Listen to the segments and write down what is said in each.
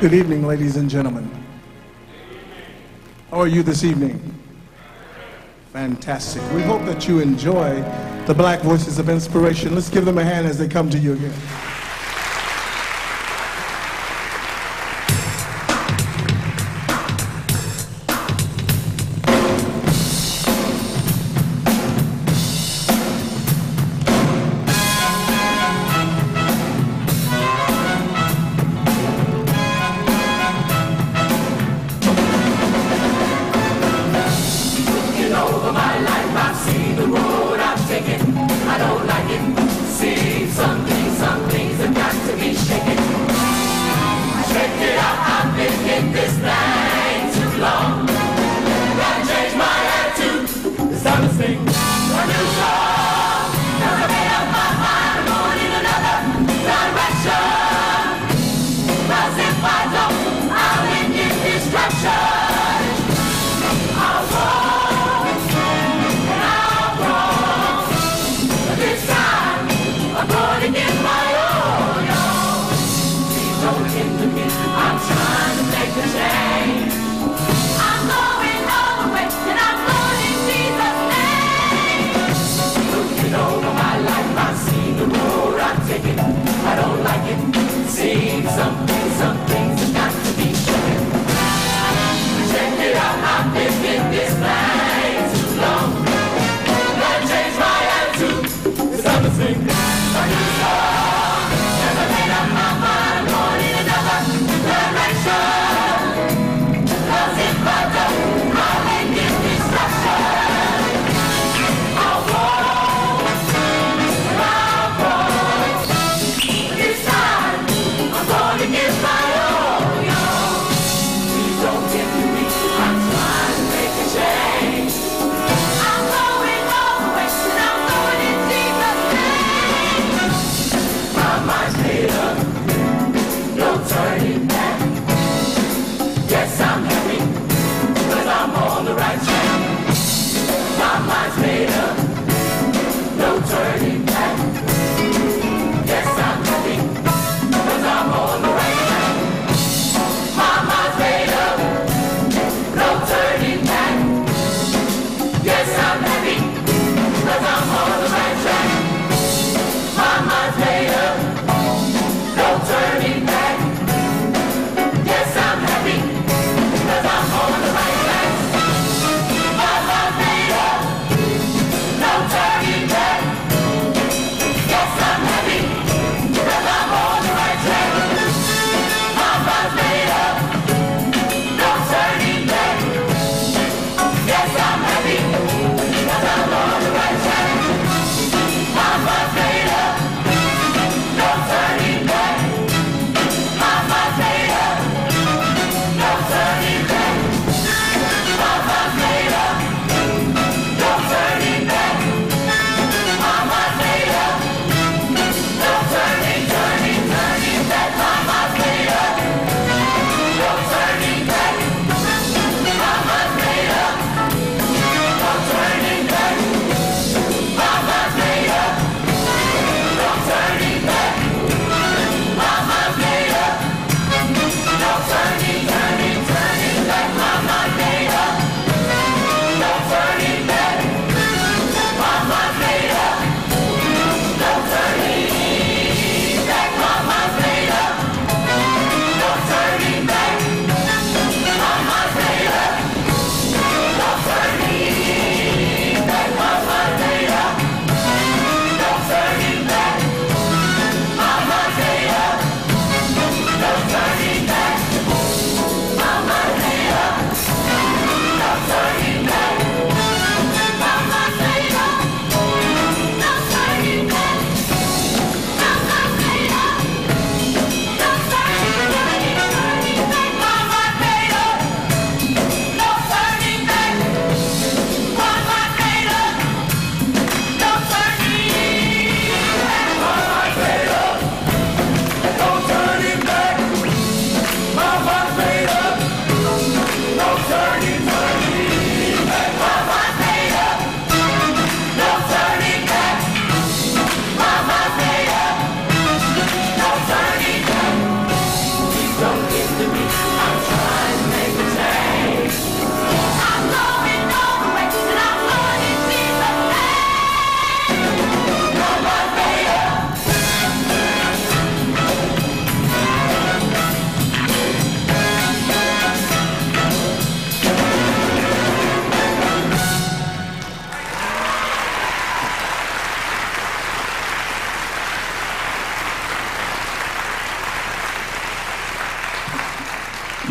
Good evening, ladies and gentlemen. How are you this evening? Fantastic. We hope that you enjoy the Black Voices of Inspiration. Let's give them a hand as they come to you again.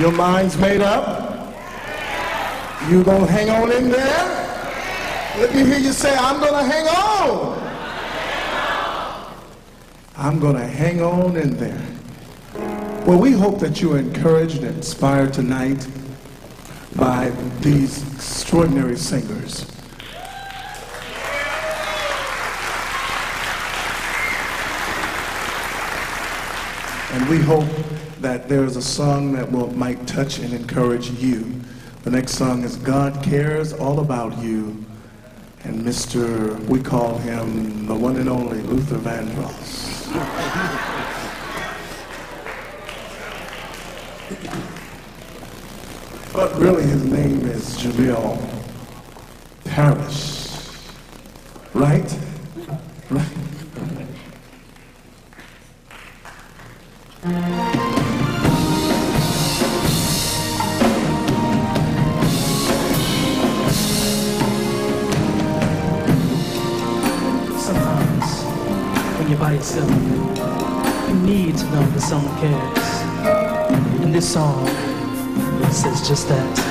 Your mind's made up? You gonna hang on in there? Let me hear you say, I'm gonna hang on. I'm gonna hang on in there. Well, we hope that you are encouraged and inspired tonight by these extraordinary singers. And we hope that there is a song that will might touch and encourage you. The next song is God Cares All About You. And Mr., we call him the one and only Luther Vandross. but really his name is Jamil Parrish. Right? Song says just that.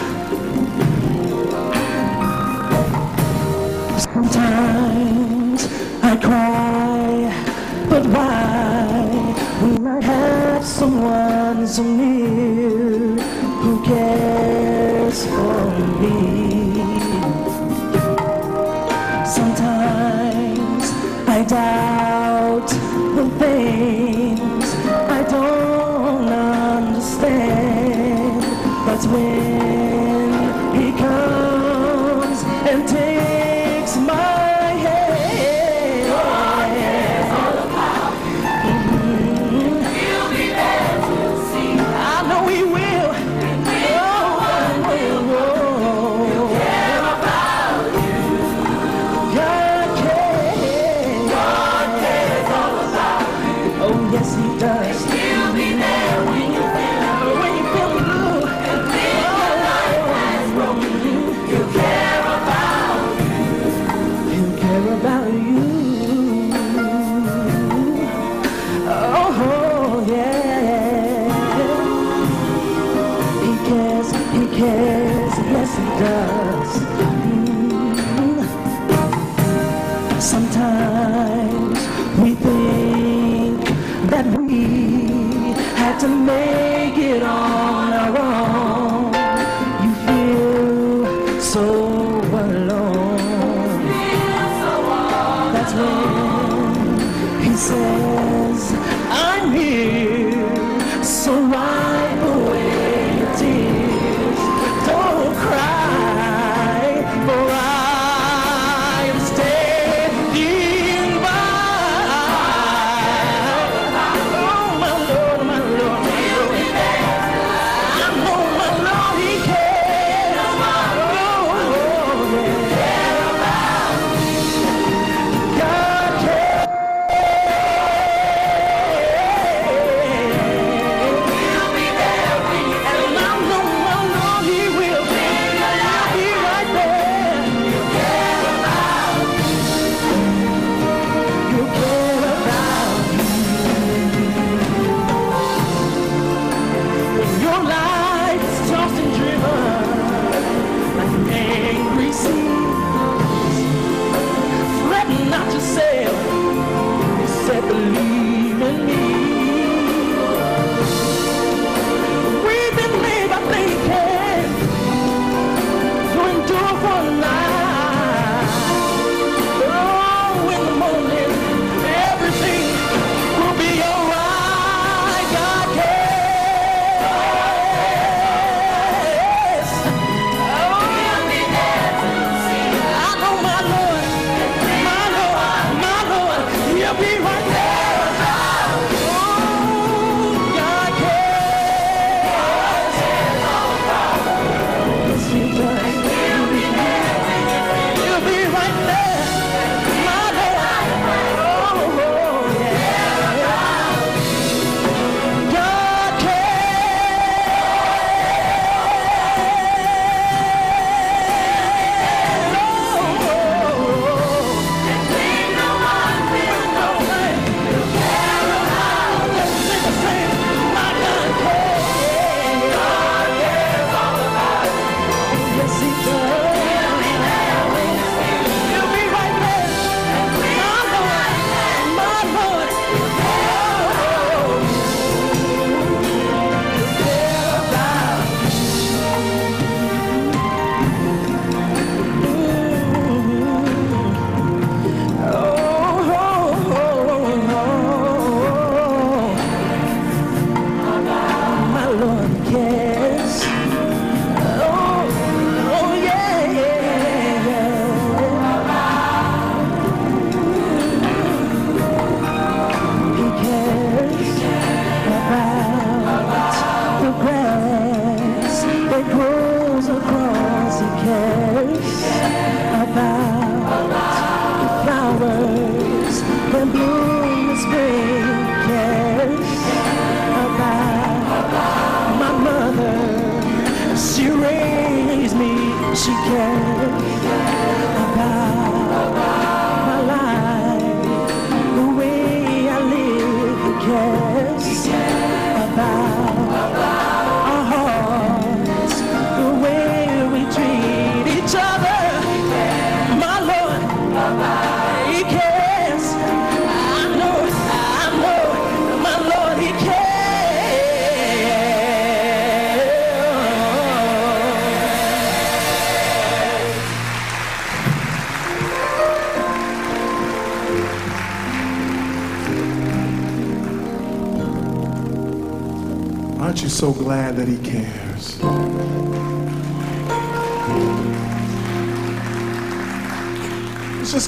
He says, I'm here. So wipe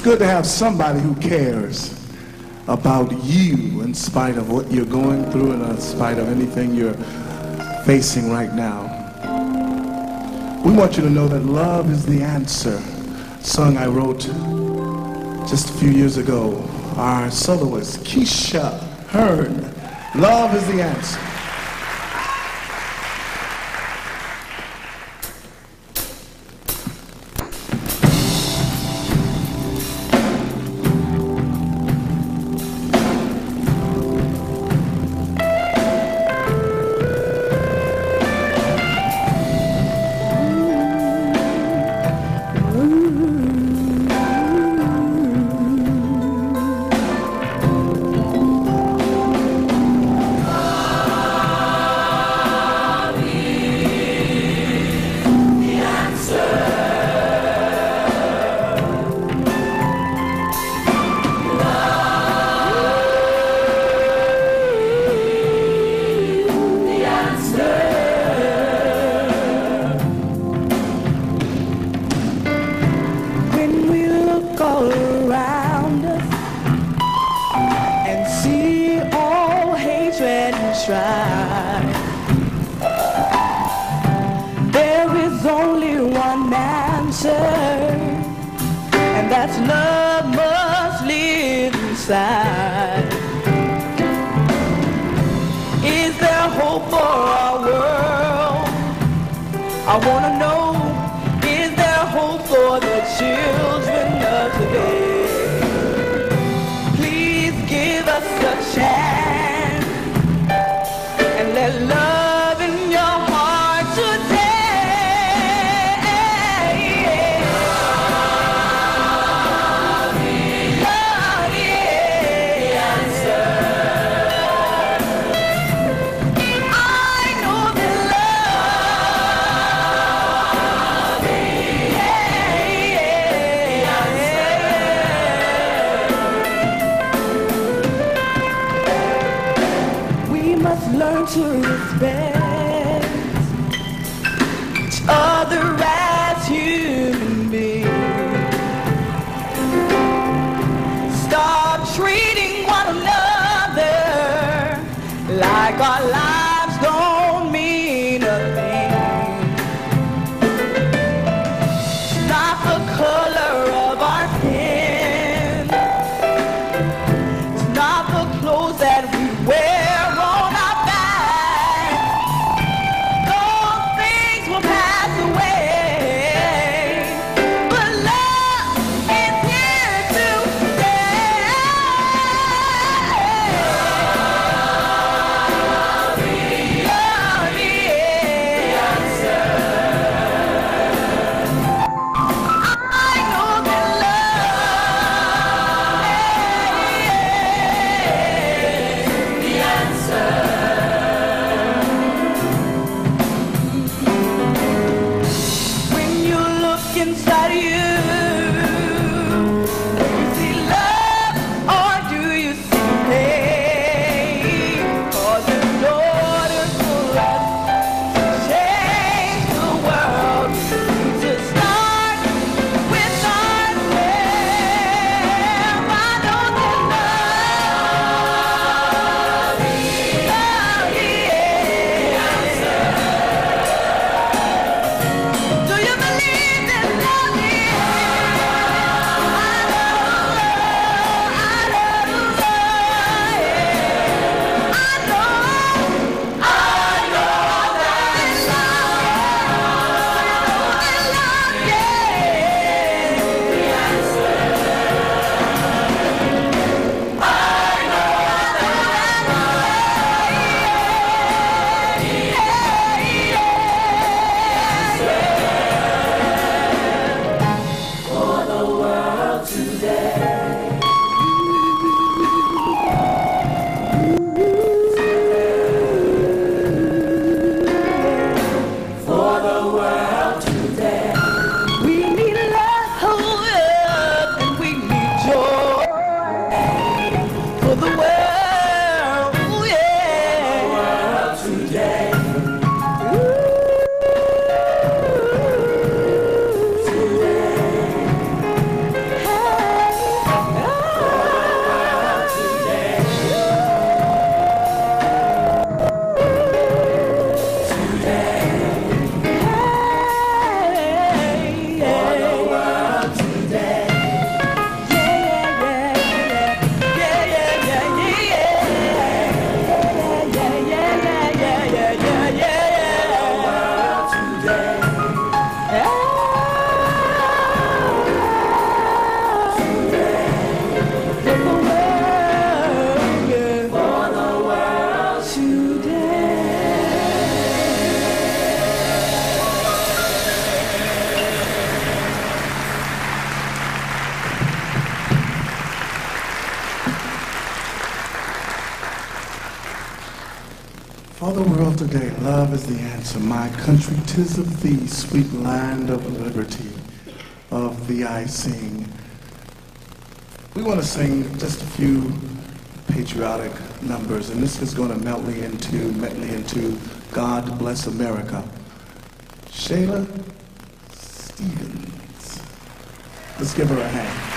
good to have somebody who cares about you in spite of what you're going through and in spite of anything you're facing right now. We want you to know that love is the answer. Song I wrote just a few years ago. Our soloist, Keisha Hearn. Love is the answer. My country, tis of thee, sweet land of liberty. Of thee I sing. We want to sing just a few patriotic numbers, and this is going to medley into, medley into God Bless America. Shayla Stevens. Let's give her a hand.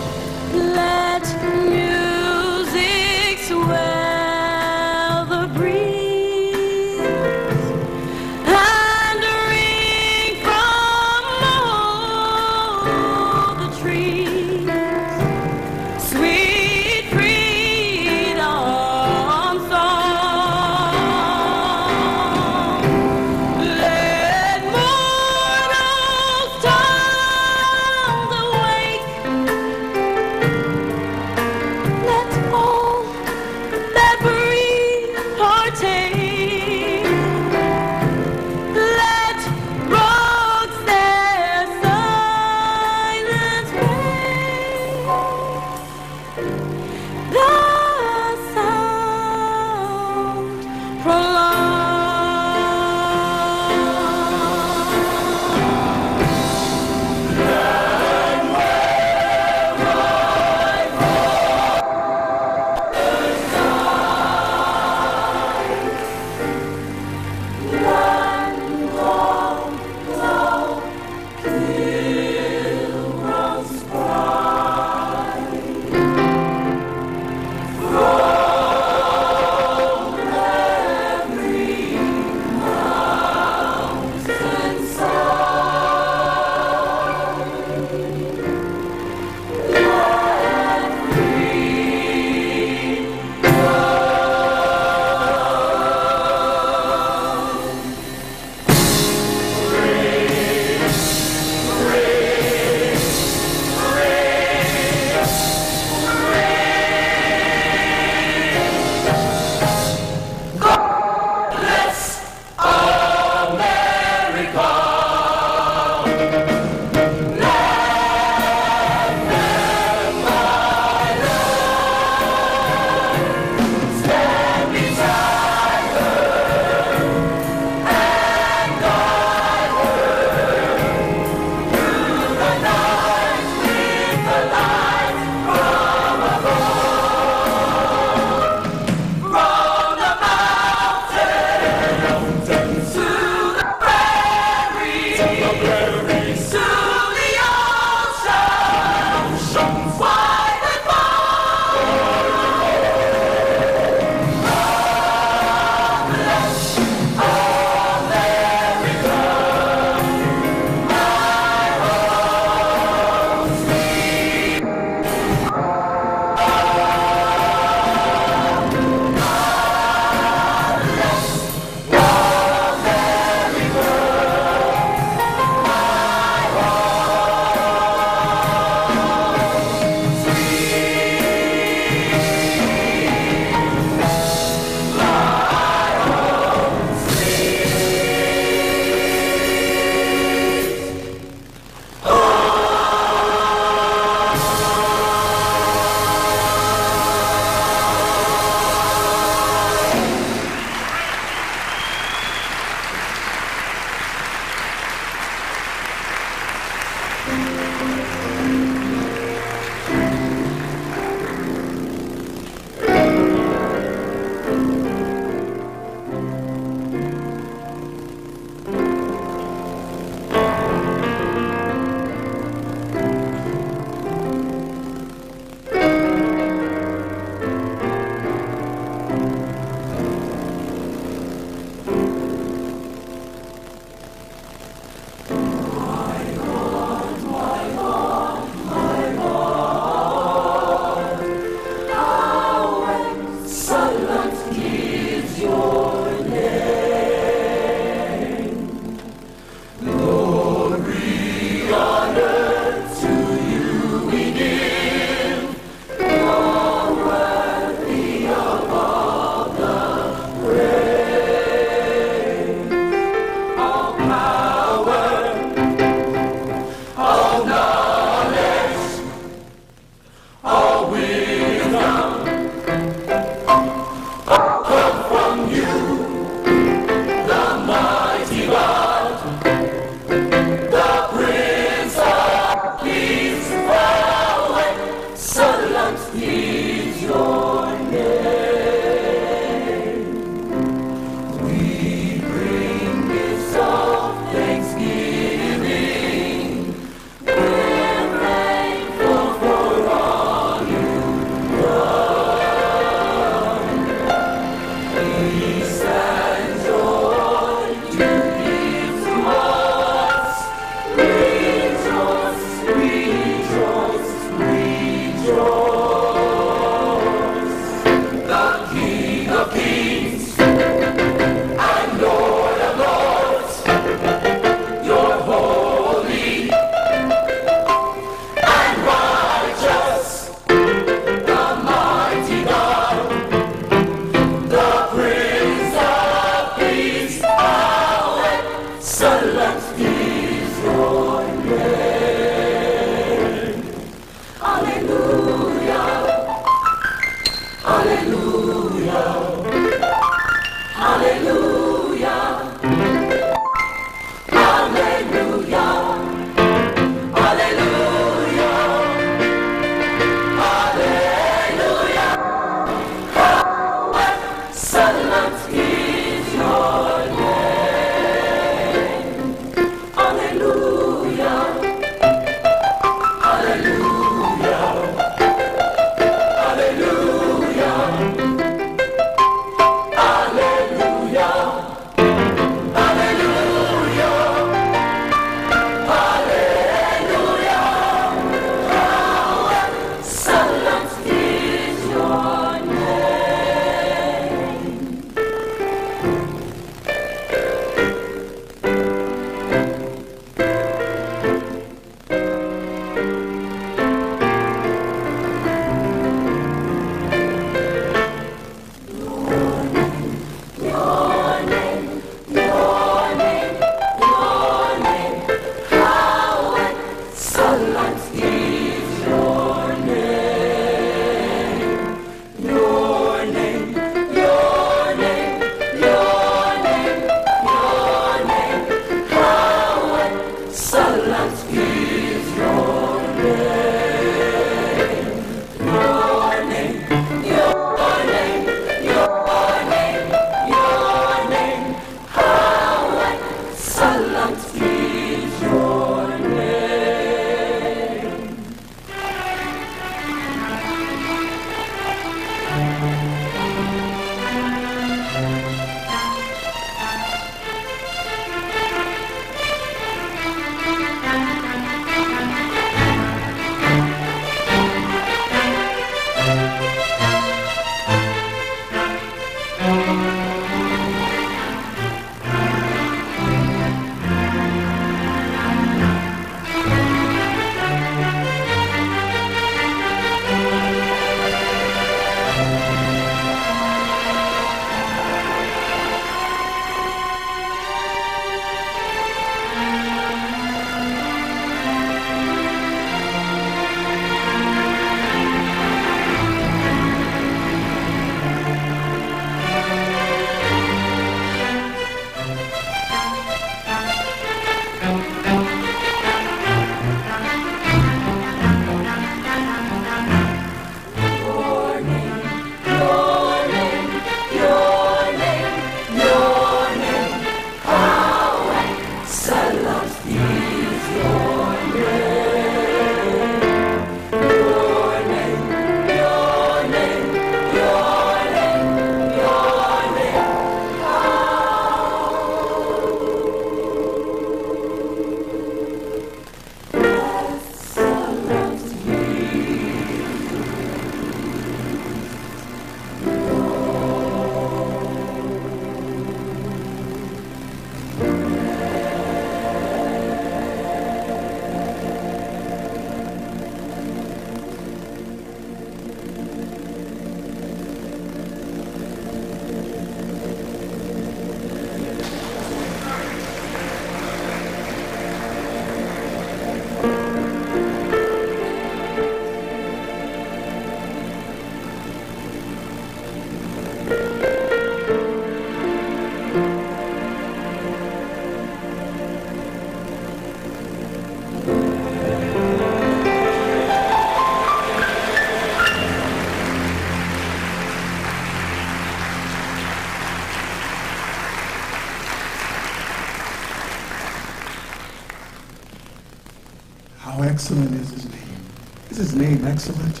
Is his name excellent?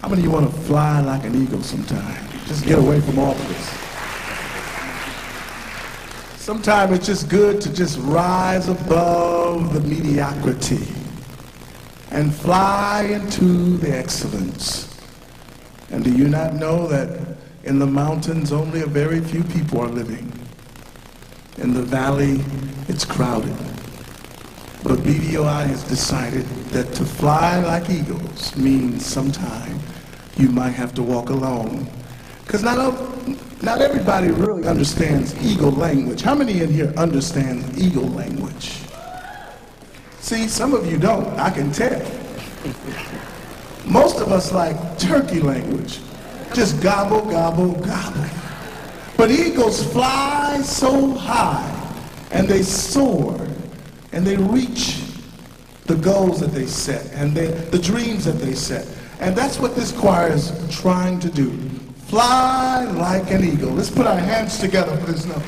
How many of you want to fly like an eagle sometime? Just get away from all of this. Sometimes it's just good to just rise above the mediocrity and fly into the excellence. And do you not know that in the mountains only a very few people are living? In the valley, it's crowded. BVOI has decided that to fly like eagles means sometime you might have to walk alone. Because not, not everybody really understands eagle language. How many in here understand eagle language? See, some of you don't. I can tell. Most of us like turkey language. Just gobble, gobble, gobble. But eagles fly so high and they soar and they reach the goals that they set and the dreams that they set. And that's what this choir is trying to do. Fly like an eagle. Let's put our hands together for this number.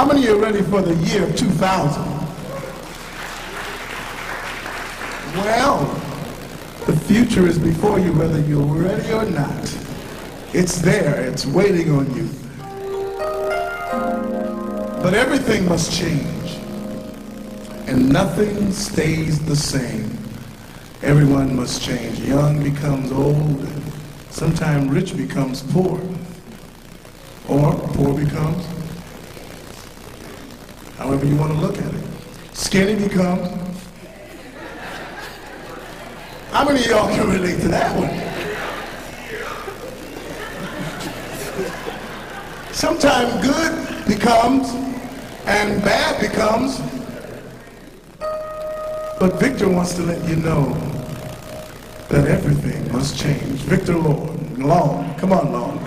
How many are ready for the year 2000? Well, the future is before you whether you're ready or not. It's there, it's waiting on you. But everything must change, and nothing stays the same. Everyone must change. Young becomes old, sometimes rich becomes poor, or poor becomes, however you want to look at it. Skinny becomes. How many of y'all can relate to that one? Sometimes good becomes and bad becomes. But Victor wants to let you know that everything must change. Victor Lord, Long, come on, Long.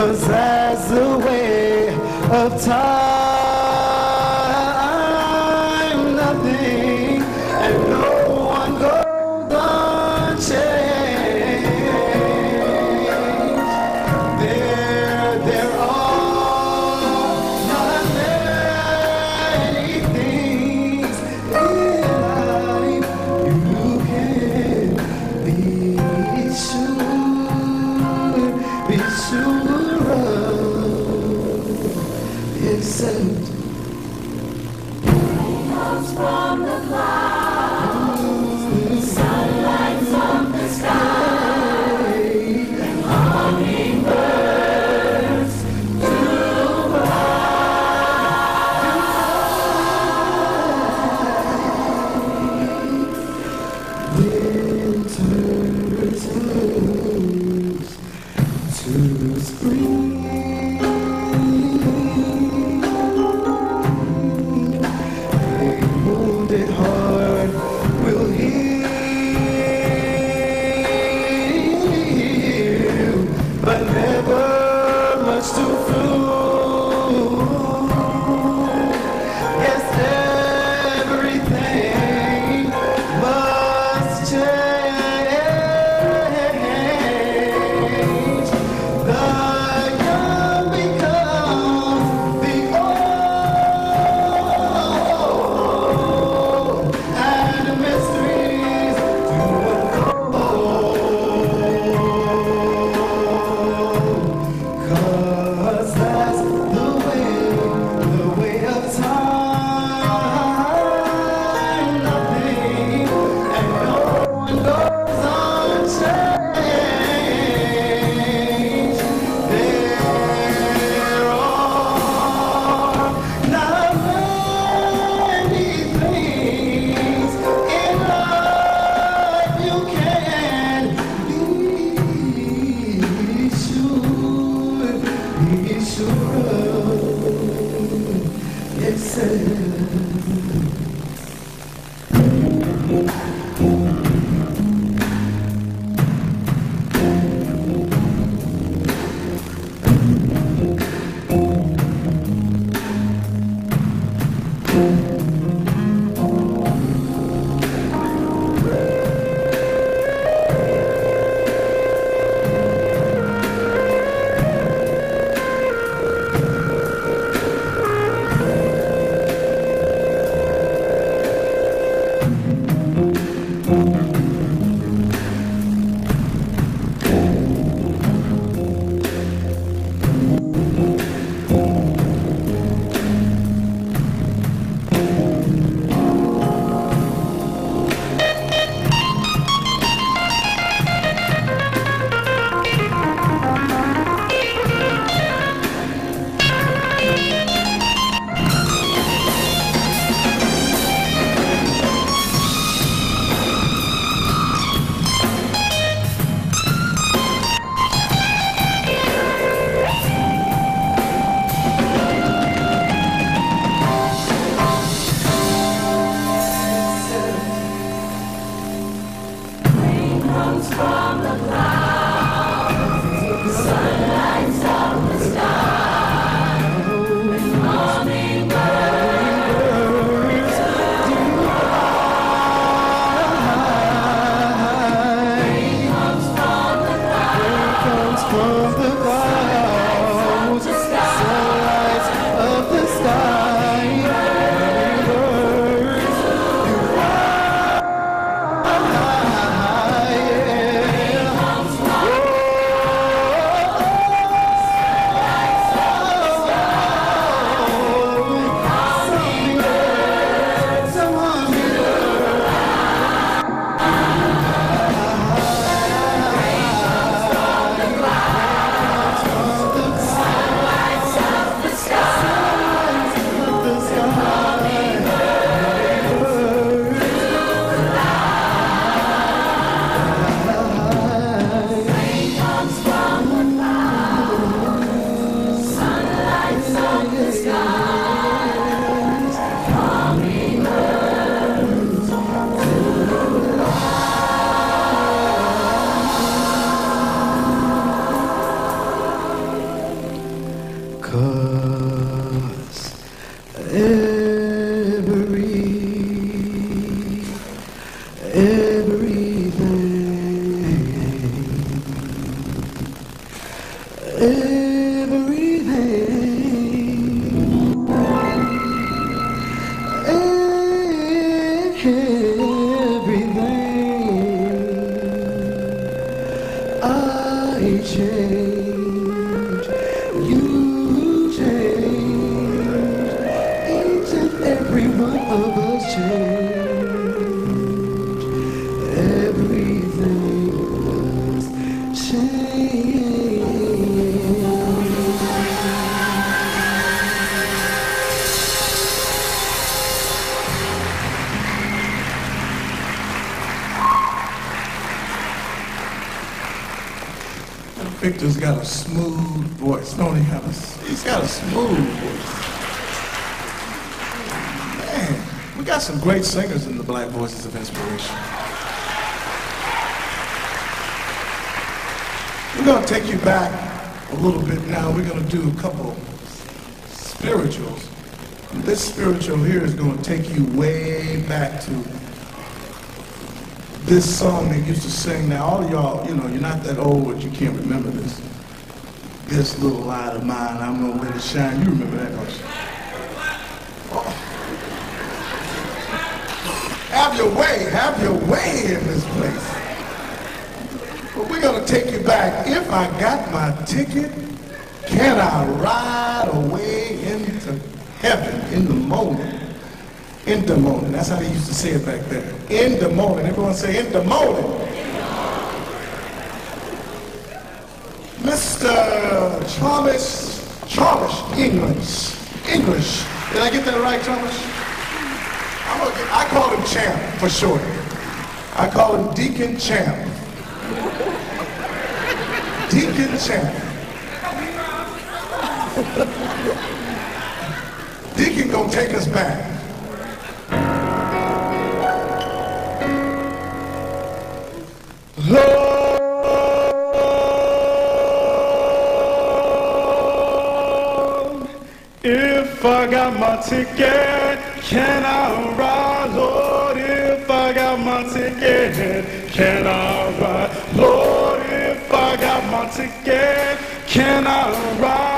Cause that's the way of time, be sure Black Voices of Inspiration. We're going to take you back a little bit now. We're going to do a couple spirituals. This spiritual here is going to take you way back to this song they used to sing. Now, all of y'all, you know, you're not that old, but you can't remember this. This little light of mine, I'm going to let it shine. You remember that, don't you? Oh. Have your way, have your way in this place. But we're going to take you back. If I got my ticket, can I ride away into heaven in the morning? In the morning. That's how they used to say it back then. In the morning. Everyone say in the morning. Mr. Charles, Charles English. English. Did I get that right, Charles? I'm I call him Champ for short. I call him Deacon Champ. Deacon Champ. Deacon gonna take us back. Lord, if I got my ticket, can I ride? Lord, if I got my ticket, can I ride? Lord, if I got my ticket, can I ride,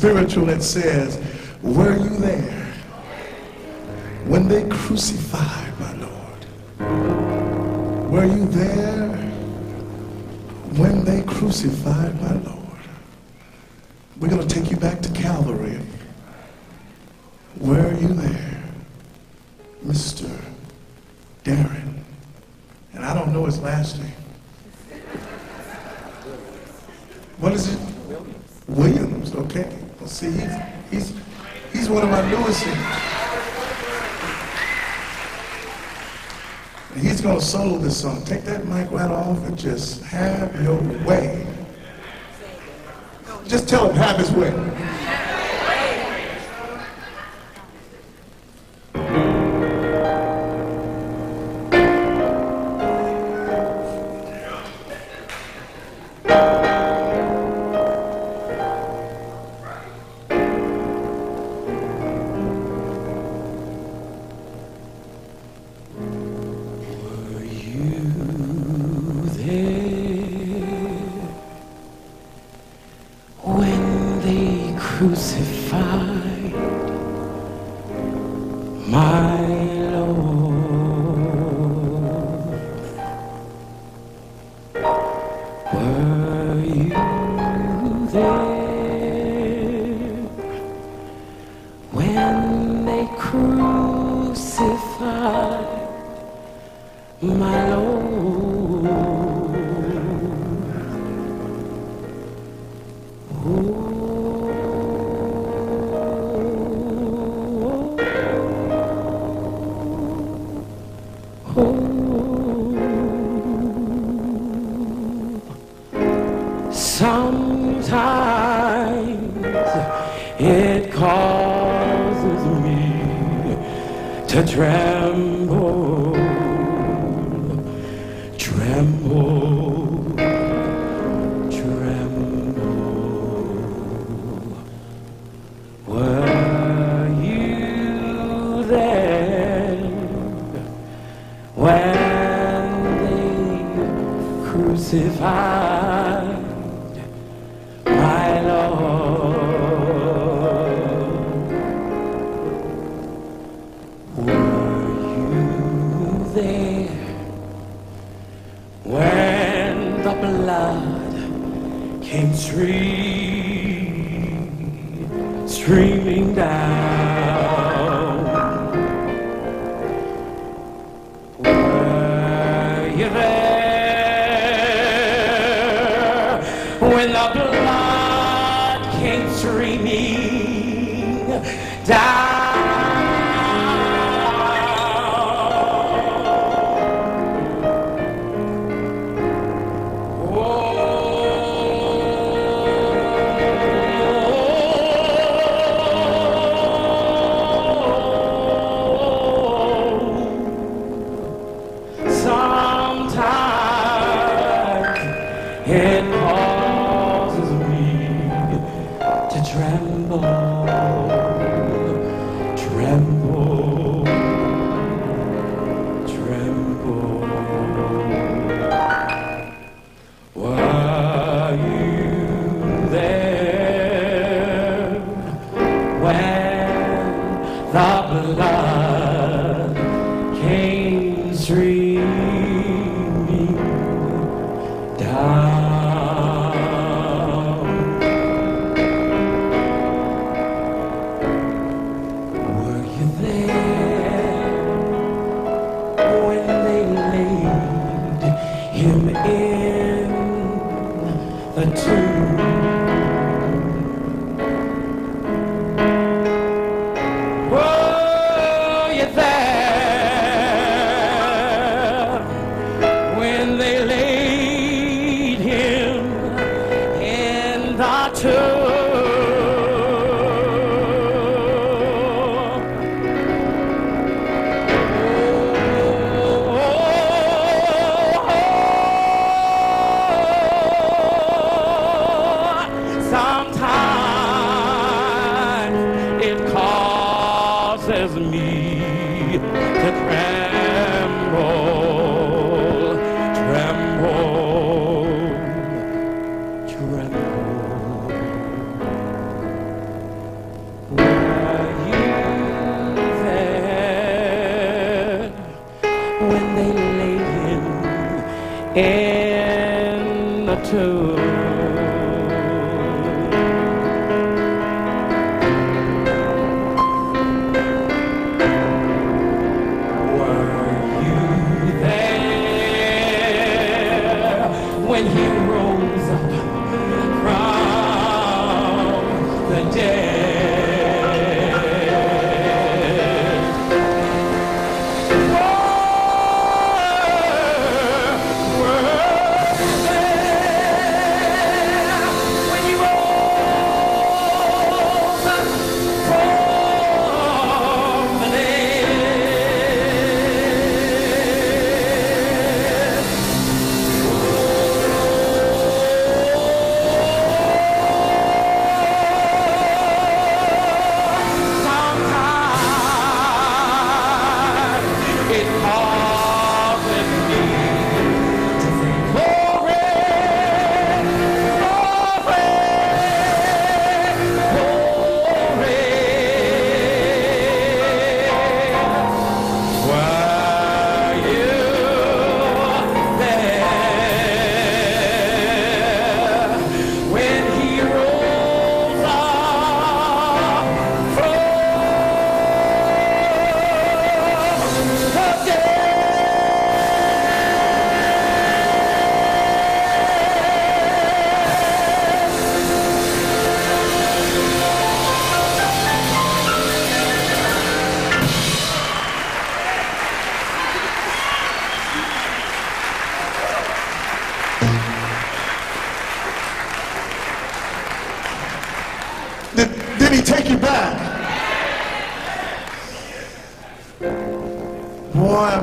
spiritual that says, Were you there when they crucified my Lord? Were you there when they crucified? song. Take that mic right off and just have your way. Just tell him have his way. my Lord.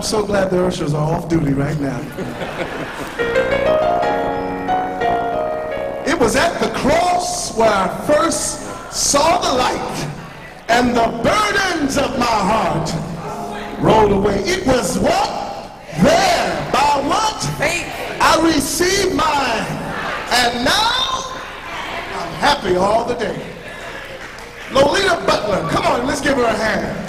So glad the ushers are off duty right now. it was at the cross where I first saw the light and the burdens of my heart rolled away. It was what? There, by what? Faith. I received mine. And now I'm happy all the day. Lolita Butler, come on, let's give her a hand.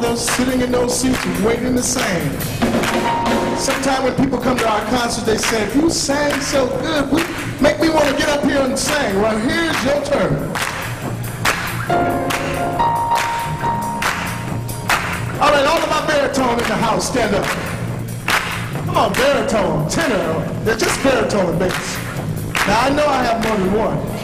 Brothers sitting in those seats waiting to sing. Sometimes when people come to our concert, they say, if you sang so good, make me want to get up here and sing. Well, here's your turn. All right, all of my baritone in the house, stand up. Come on, baritone, tenor, they're just baritone and bass. Now, I know I have more than one.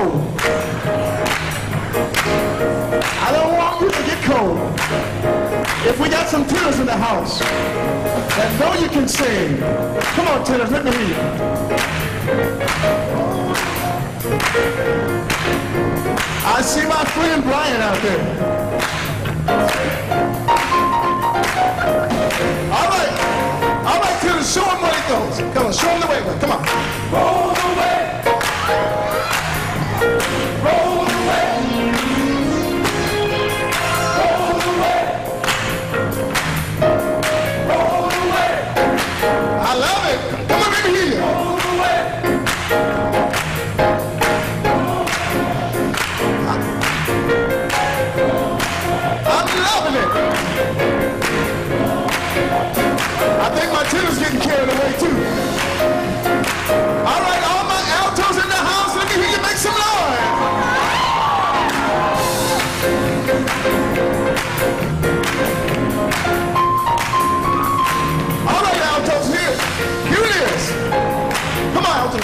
Cold. I don't want you to get cold. If we got some tenors in the house that know you can sing, come on, tenors, let me hear you. I see my friend Brian out there. All right. All right, tenors, show him where it goes. Come on, show him the way. Come on. Roll away.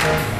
All right,